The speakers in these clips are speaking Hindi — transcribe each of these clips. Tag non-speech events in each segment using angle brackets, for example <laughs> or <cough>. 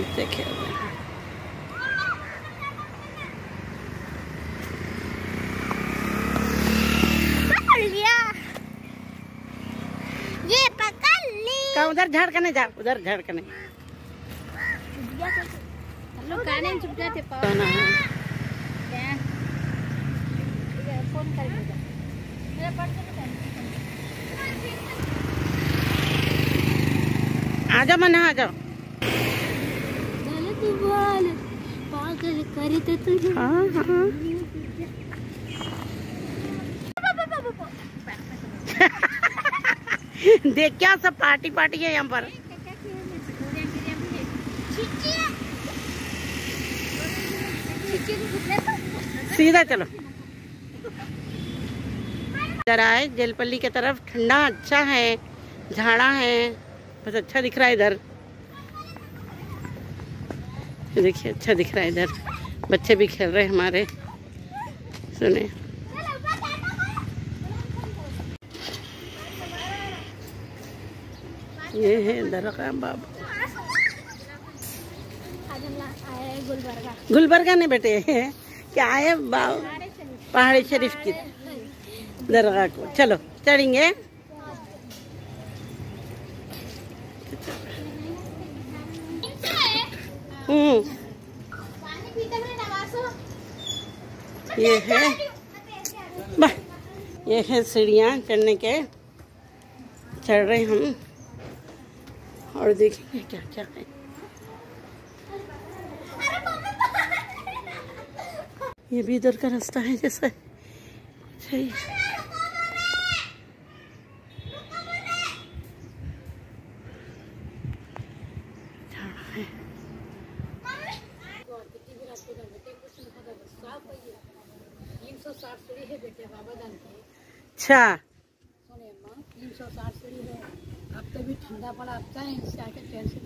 नीचे खेल रहे हैं उधर झाड़ के नहीं जा उधर झाड़ के नहीं। फ़ोन कर मेरा पर्स आ जाओ मना आ जाओ। बोल पागल करे तो। तुझे देख क्या सब पार्टी पार्टी है यहाँ पर। सीधा चलो। इधर आए जलपल्ली की तरफ़। ठंडा अच्छा है, झाड़ा है, बस अच्छा दिख रहा है इधर। देखिए अच्छा दिख रहा है इधर। बच्चे भी खेल रहे हैं हमारे। सुने। ये है दरगाह बाबा। गुलबर्गा नहीं बेटे क्या बा- पहाड़ी शरीफ की। दरगाह को। चलो, चढ़ेंगे। ये है। ये है सीढ़ियाँ चढ़ने के। चढ़ रहे हम। और देखेंगे क्या क्या है। ये भी इधर का रास्ता है जैसा। अच्छा ही झाड़ा है अच्छा तीन सौ साठ सीढ़ी है अब तो भी ठंडा पड़ा अब है इससे आके ट्रेन से जा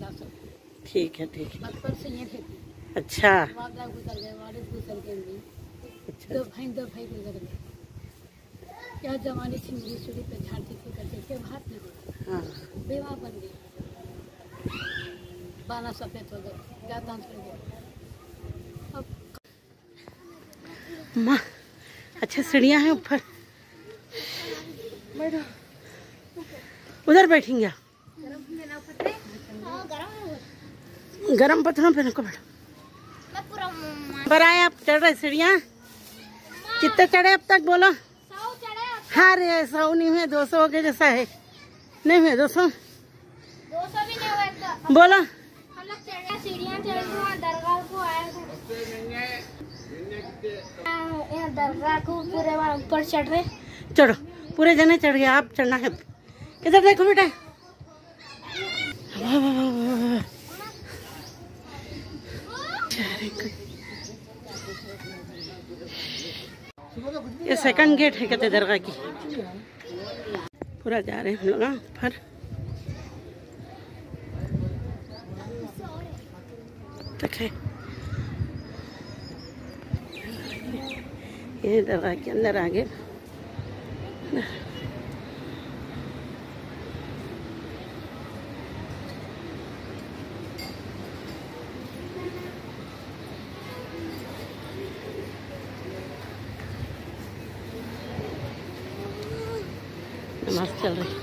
सकते ठीक है ठीक है। से अच्छा। अच्छा। दो भाई दो भाई गुजर गए। क्या जमाने थी मेरी सीढ़ी पे झाड़ती थी करते थे भात नहीं होता हाँ। बेवा बन गई। बाना सफ़ेद हो चल गया। अब माँ। अच्छा सीढ़ियाँ हैं ऊपर। उधर बैठेंगे। गरम पत्थरों पे नको बैठो। पूरा आए आप चढ़ रहे सीढ़ियाँ? कितने चढ़े अब तक, बोलो। हाँ रे सौ नहीं हुए, दो सौ के जैसा है। नहीं हुए, दो सौ? बोलो। चढ़े सीढ़ियाँ दरगाह को आए चढ़ चढ़ो पूरे जने चढ़ गए आप चढ़ना है। किधर देखो बेटा? ये सेकंड गेट है कहते दरगाह की। पूरा जा रहे हैं हम लोग हाँ, ऊपर तक है। ये दरगाह के अंदर आ गए नमाज़ चल रही।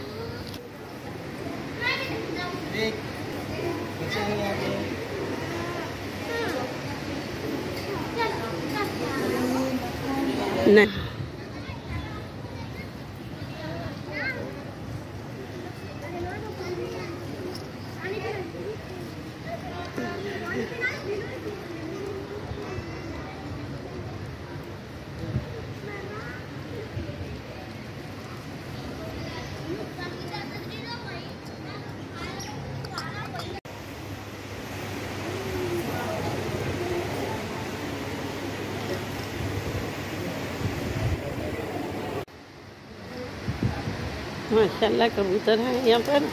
नहीं माशाल्लाह कबूतर हैं यहाँ पर।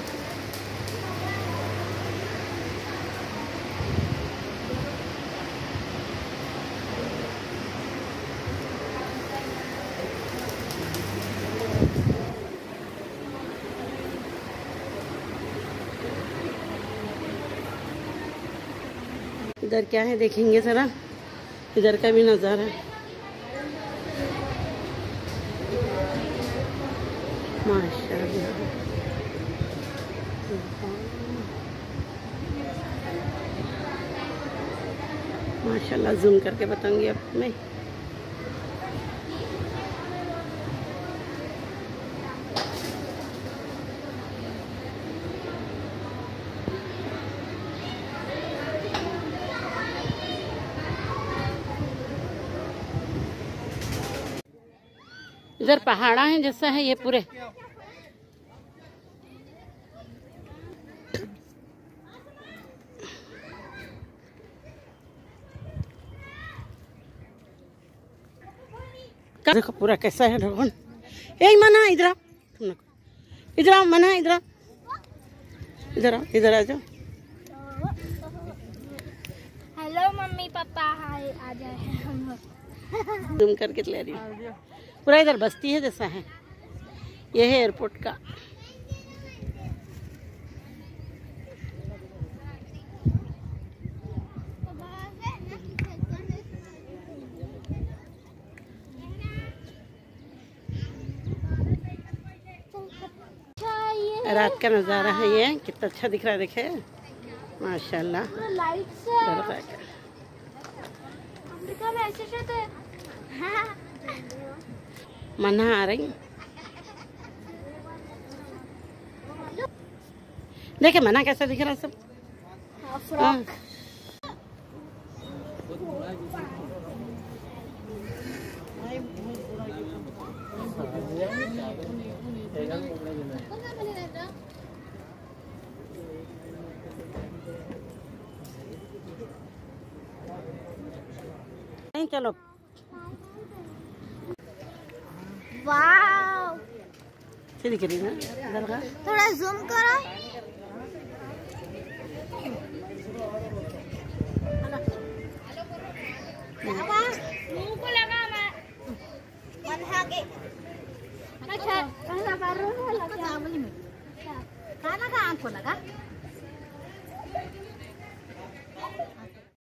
इधर क्या है देखेंगे जरा। इधर का भी नज़ारा माशाल्लाह माशाल्लाह जूम करके बताऊँगी अब मैं। इधर पहाड़ा है जैसा है ये पूरे। देखो पूरा कैसा है ड्रैगन ए मना इधर तुम इधर आओ मना इधर इधर आओ इधर आ जाओ। हेलो मम्मी पापा हाय आ जाए हम। लोग जूम करके ले रही हूँ। पूरा इधर बस्ती है जैसा है। यह है एयरपोर्ट का। रात का नज़ारा है ये। कितना अच्छा दिख रहा है देखे। माशाल्लाह। से हाँ। <laughs> मना आ रही देखे मना कैसा दिख रहा है सब हाँ। फ्रॉक नहीं चलो। वाह दिख रही ना थोड़ा जूम करो।